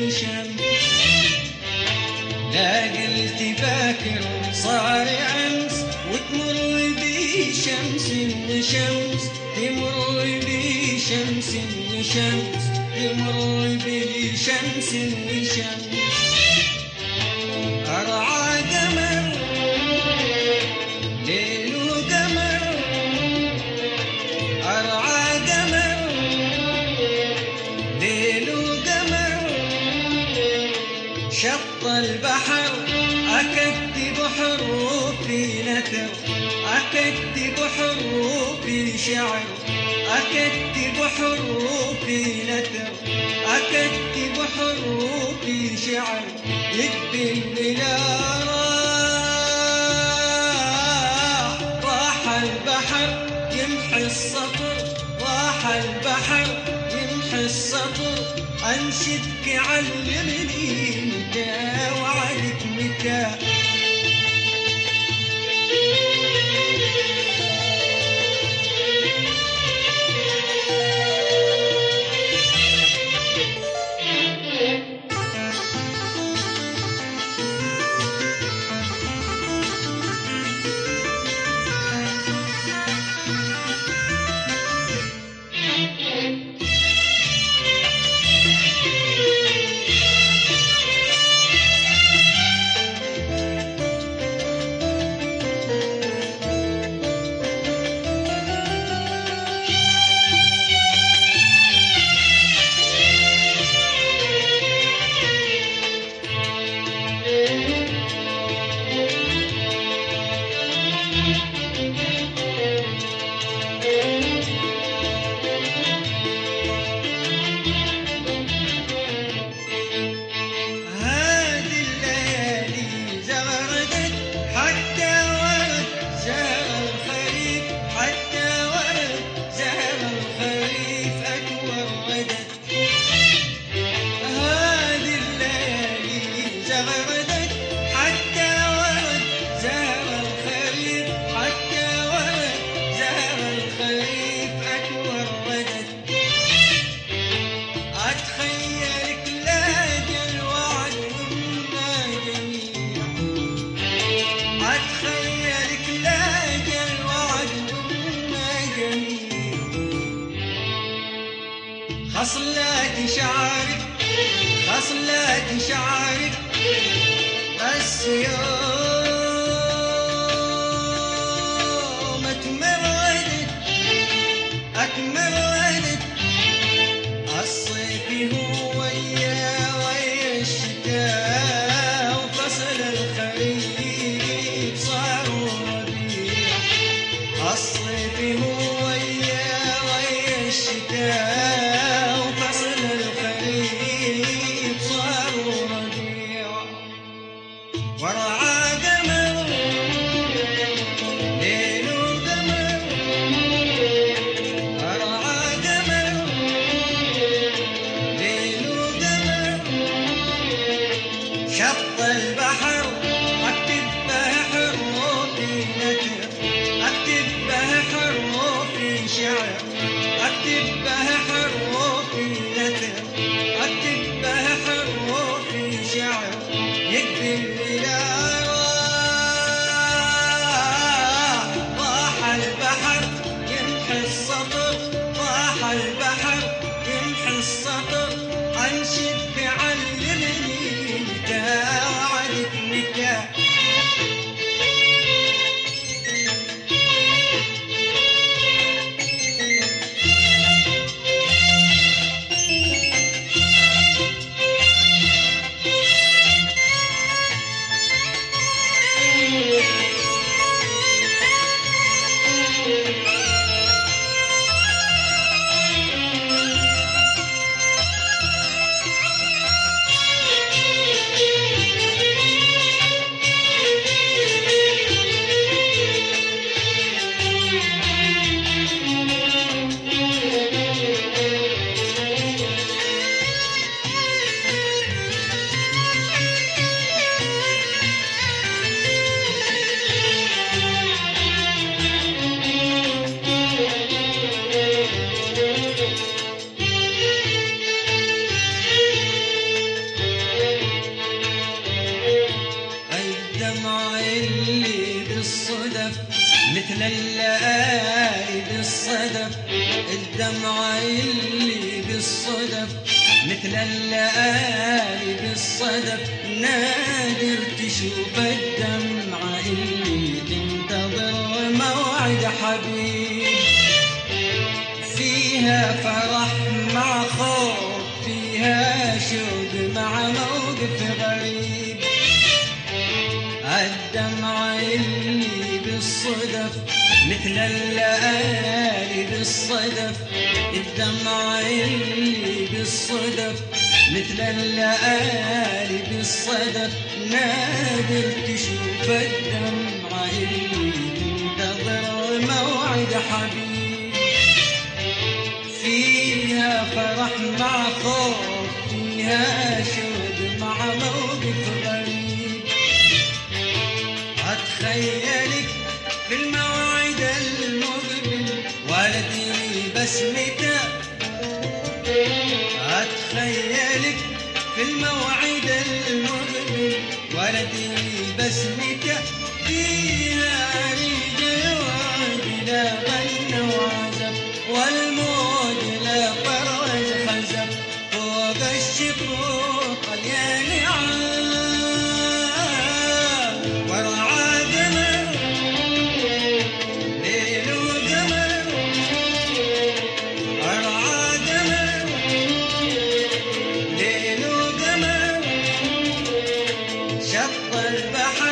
وشمس لقيت باكر صايع وتمر بي شمس وشمس تمر بي شمس وشمس تمر بي شمس وشمس. شط البحر أكتب حروفي نثر أكتب حروفي شعر أكتب حروفي نثر أكتب حروفي شعر يكفي البلا راح راح البحر يمحي السطر راح البحر. السطر أنشدك علمني متى وعدك متى. أتخيلك لاقي الوعد منا جميع خصلات شعرك خصلات شعرك بس يوم اتمردت اتمردت أكتب به حروفي شعر أكتب به حروفي مثل الليالي بالصدف. الدمعة اللي بالصدف مثل الليالي بالصدف. نادر تشوف الدمعة اللي تنتظر موعد حبيب. فيها فرح مع خوف فيها شوق مع موقف غريب. الدمعة اللي بالصدف مثل الليالي بالصدف. الدمعة اللي بالصدف مثل الليالي بالصدف. نادر تشوف الدمعة اللي تنتظر موعد حبيب فيها فرح مع خوف فيها شوق مع موقف غريب. أتخيلك في الموعد المقبل ولدي بسمته أتخيلك في الموعد ولدي بسمته شط